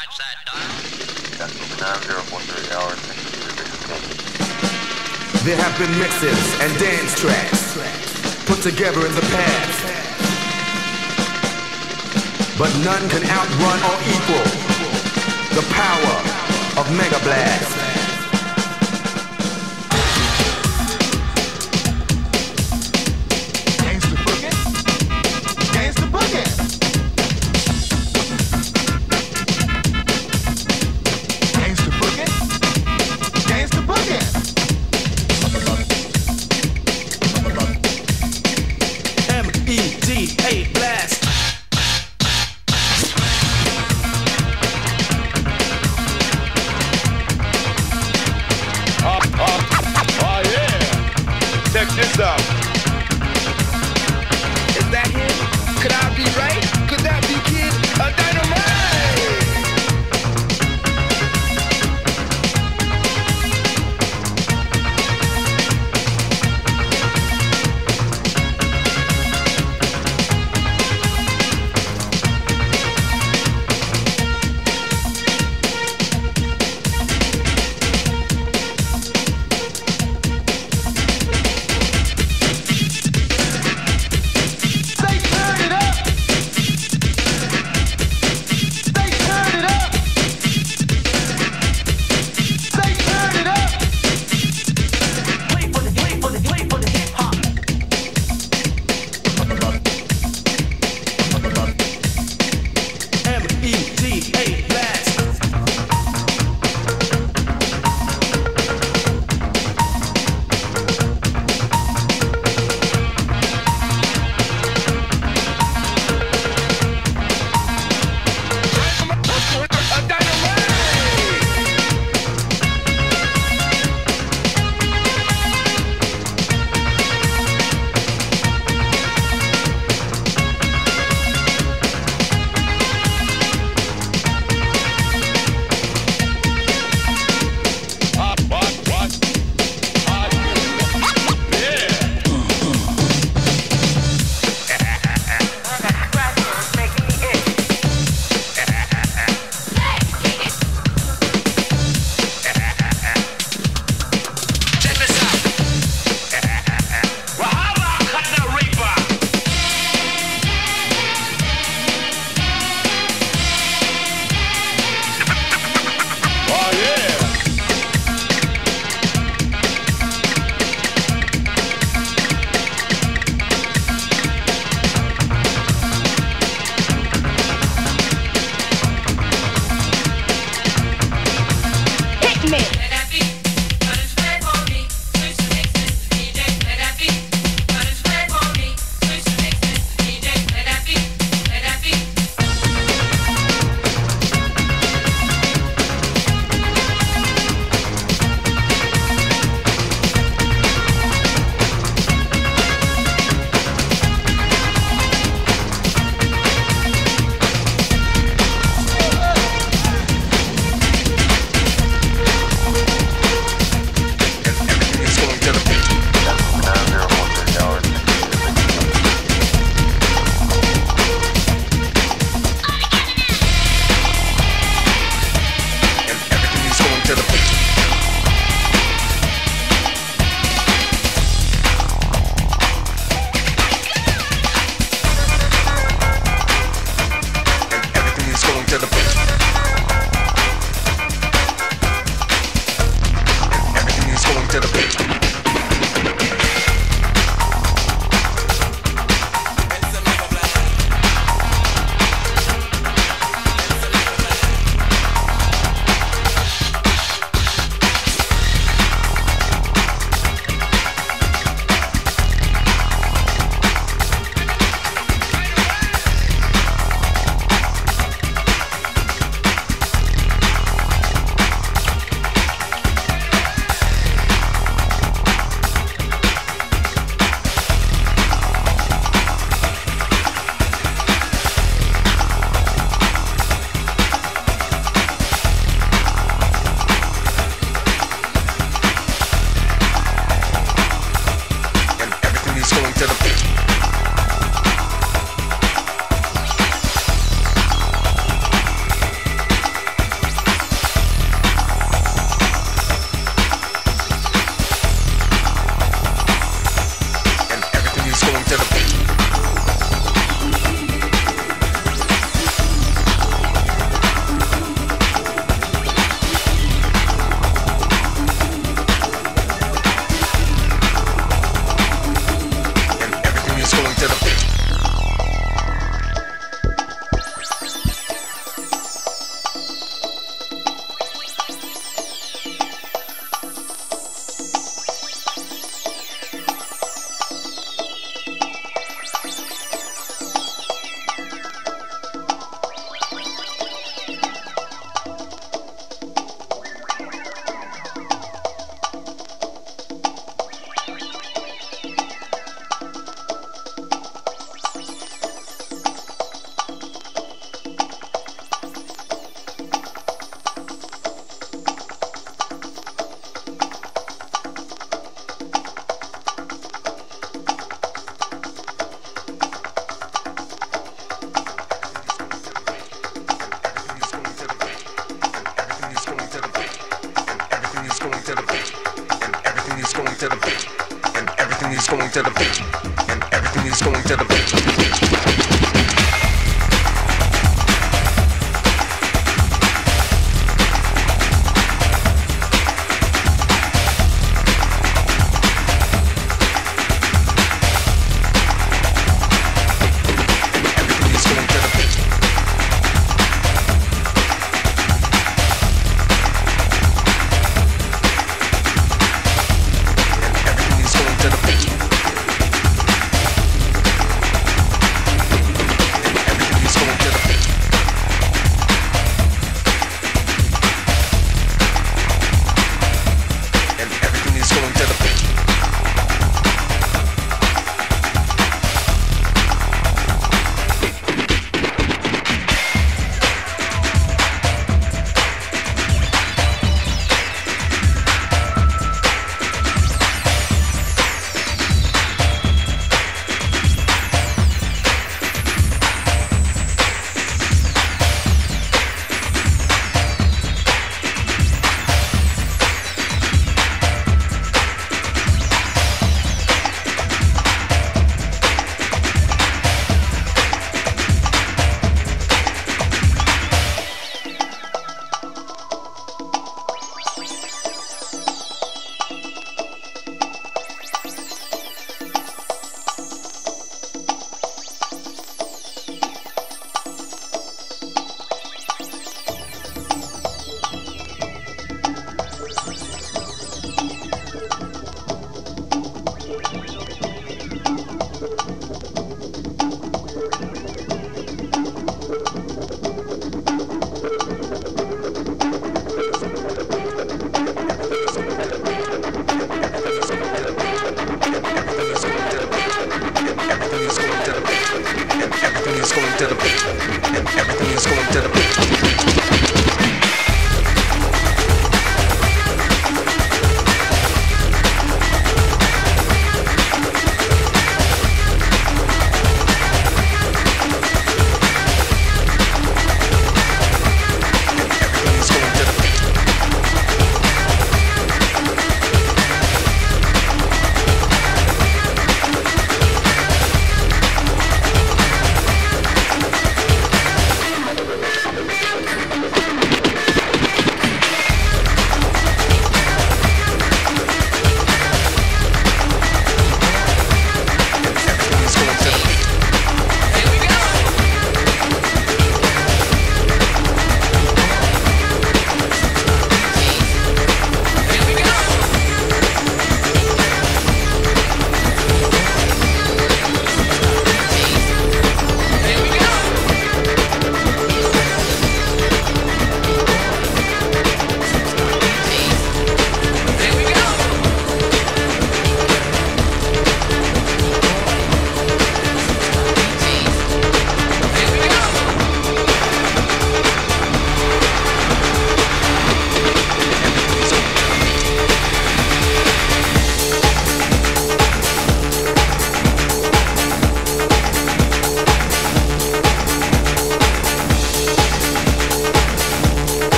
touch that dial. There have been mixes and dance tracks put together in the past. But none can outrun or equal the power of Mega Blast.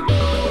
o'clock.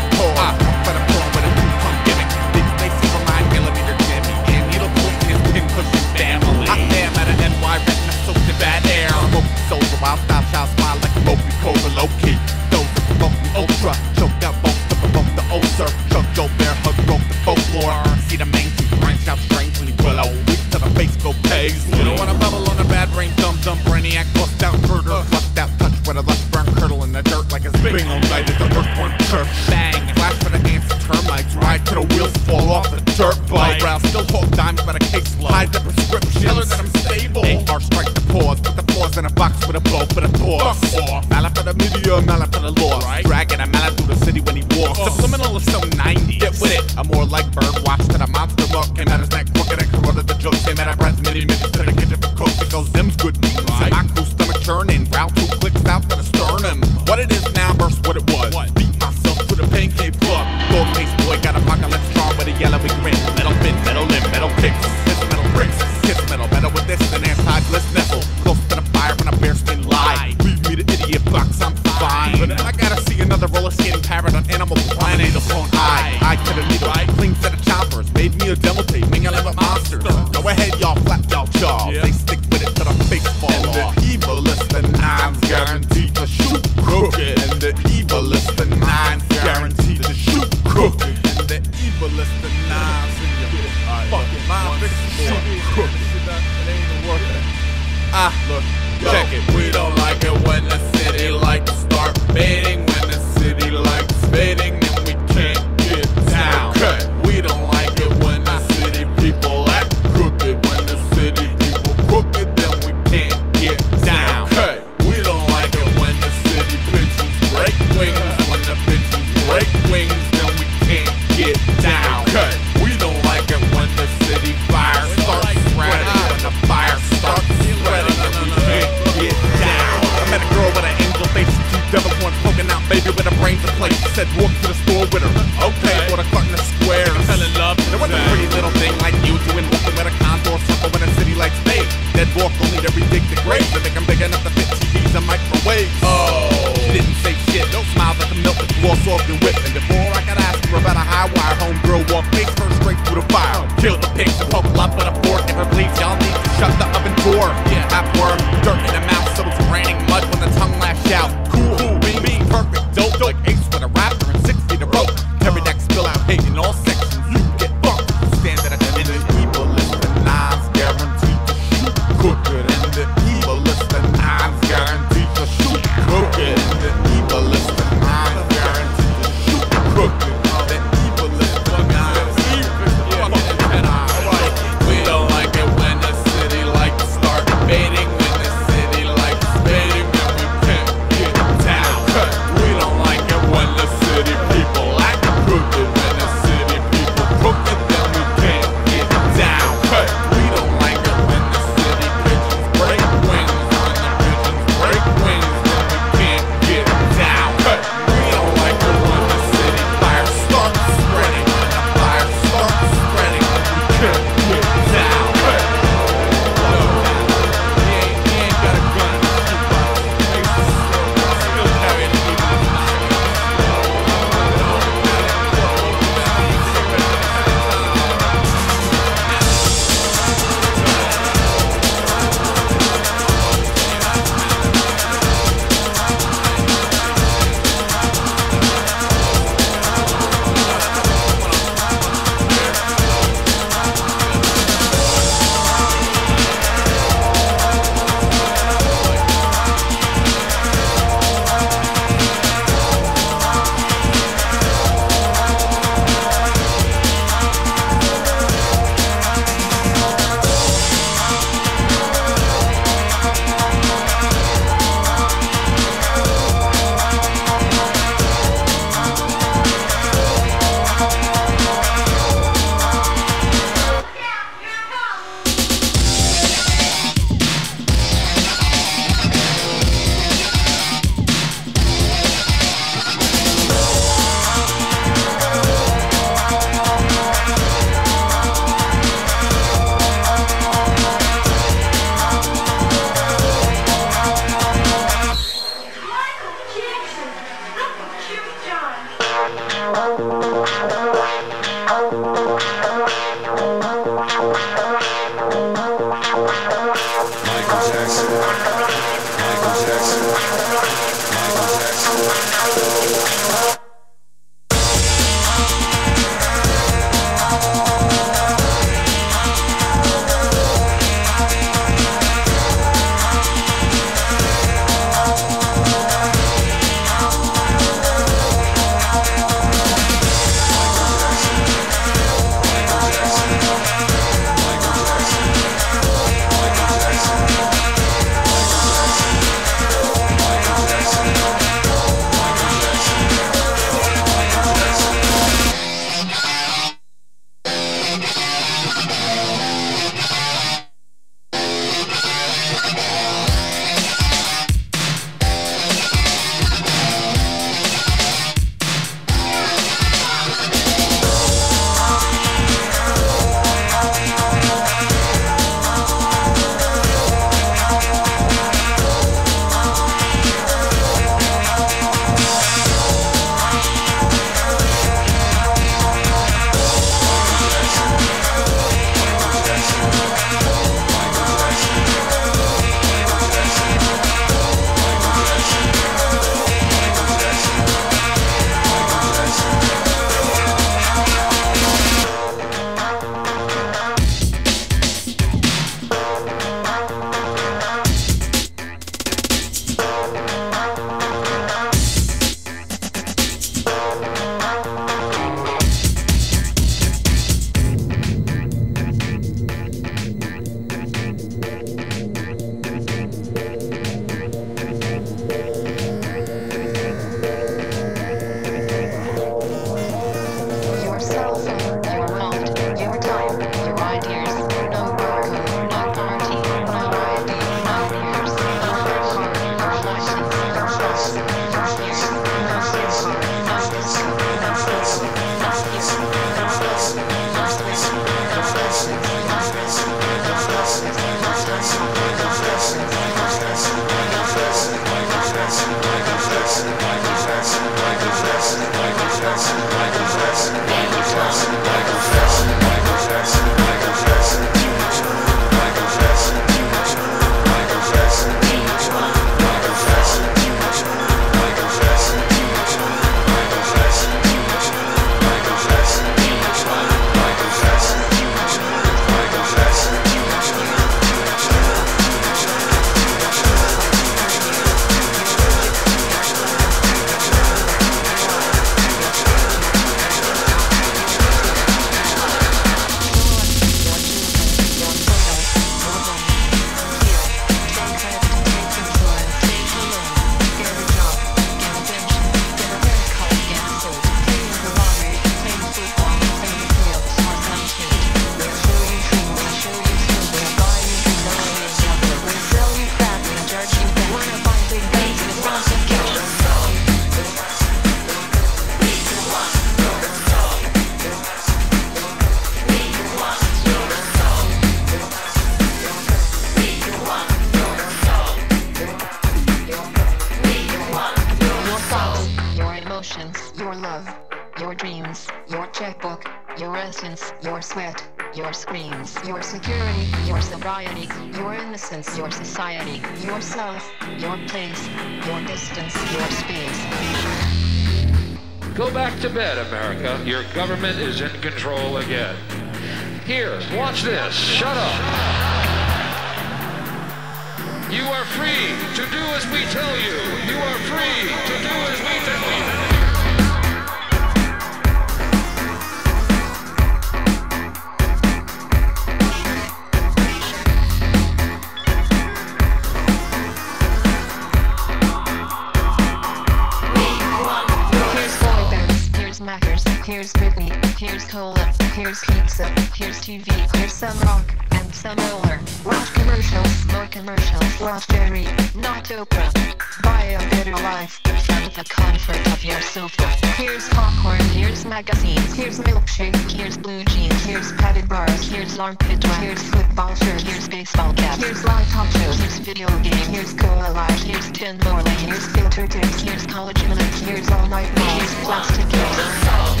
Here's TV, here's some rock, and some roller. Watch commercials, more commercials, watch Jerry, not Oprah. Buy a better life from the comfort of your sofa. Here's popcorn, here's magazines, here's milkshake, here's blue jeans, here's padded bars, here's armpit wear, here's football shirt, here's baseball cap, here's live talk shows, here's video game, here's Cola Live, here's Morley, here's filter tips, here's college minutes, here's all night here's plastic here's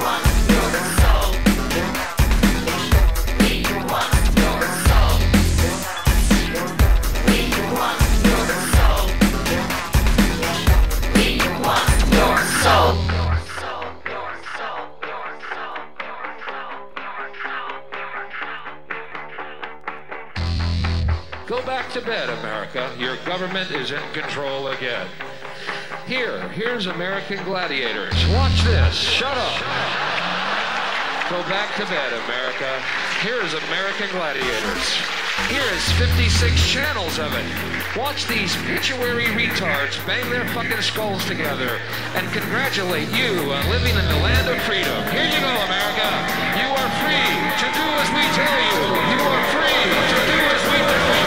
Go Your government is in control again. Here, here's American Gladiators. Watch this. Shut up. Go back to bed, America. Here's American Gladiators. Here's 56 channels of it. Watch these pituitary retards bang their fucking skulls together and congratulate you on living in the land of freedom. Here you go, America. You are free to do as we tell you. You are free to do as we tell you.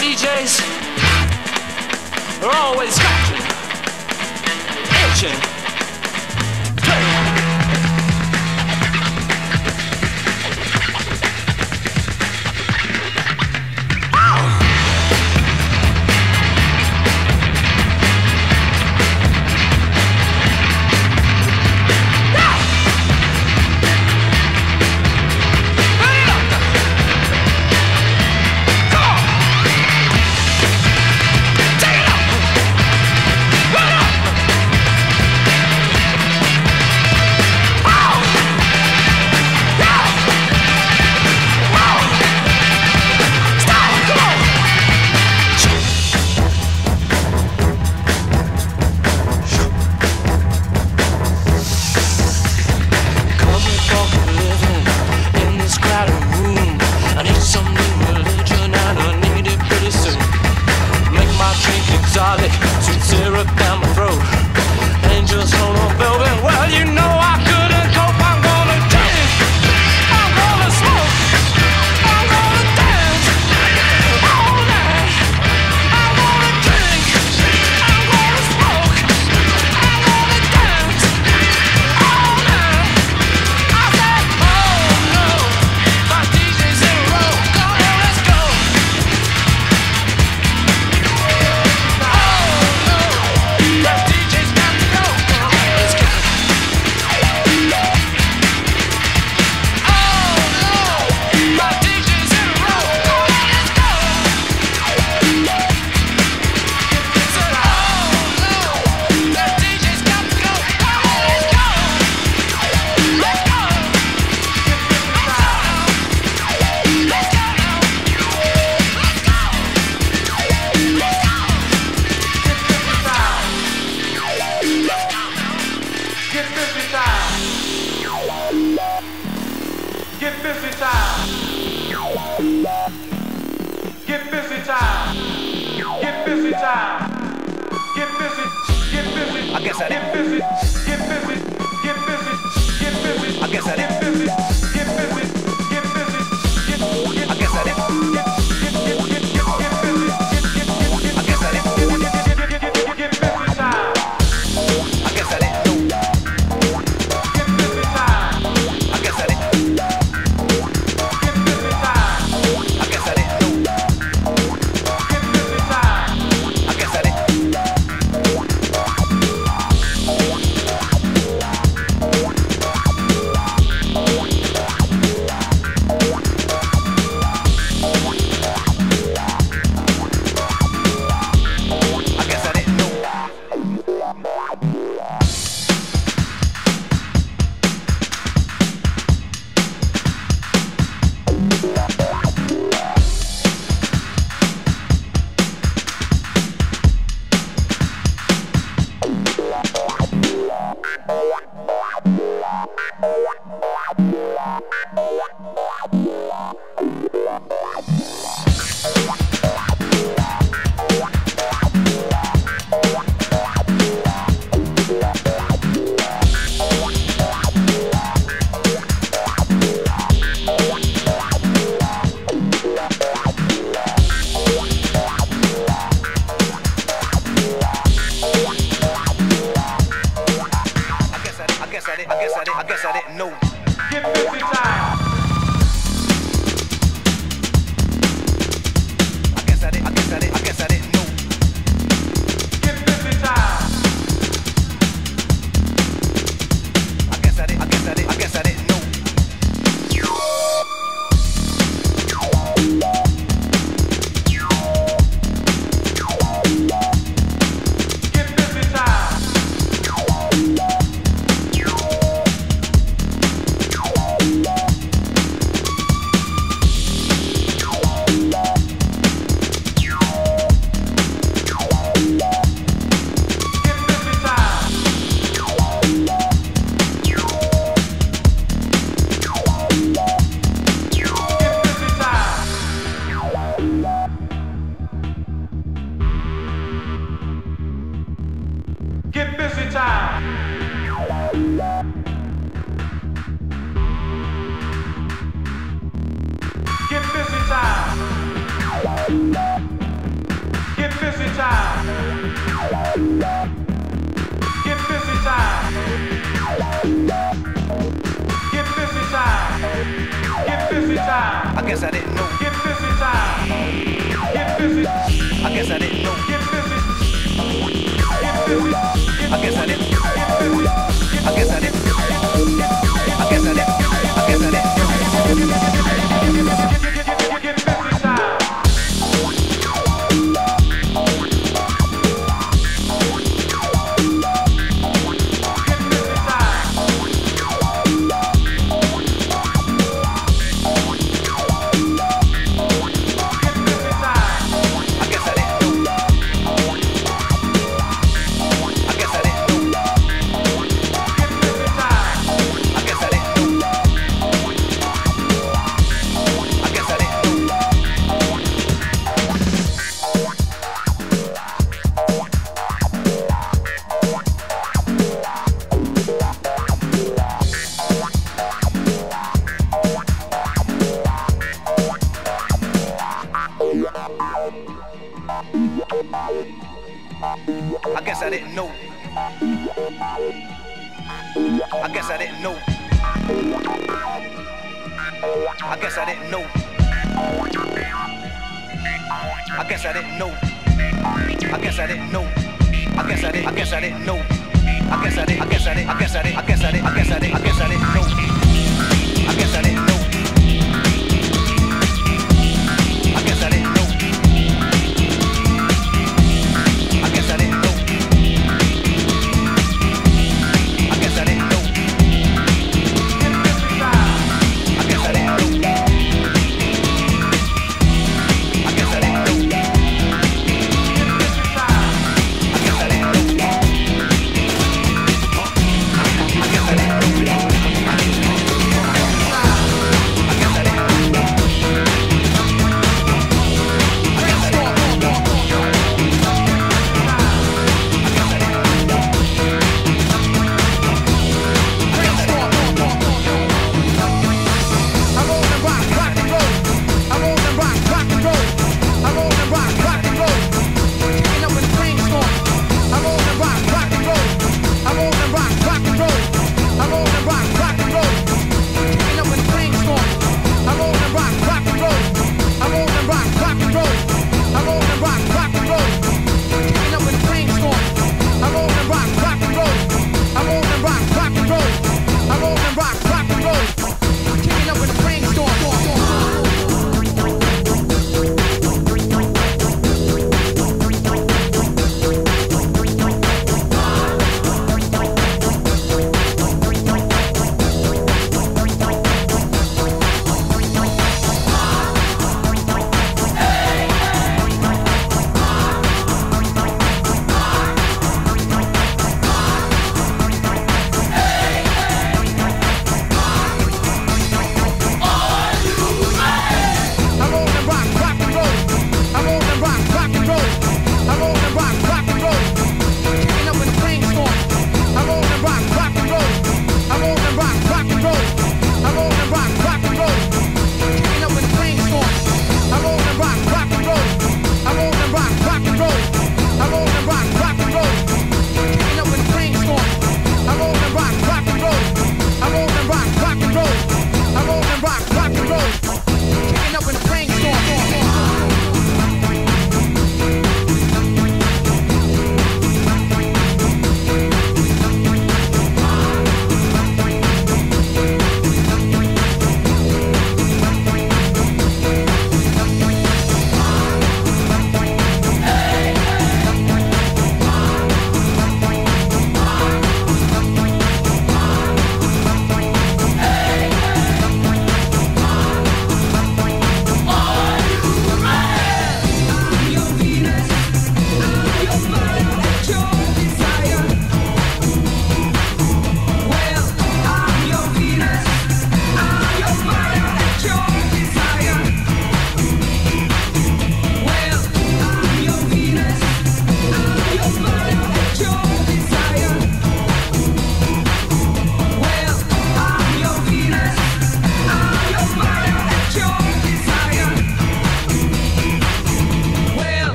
DJs are always scratching, itching.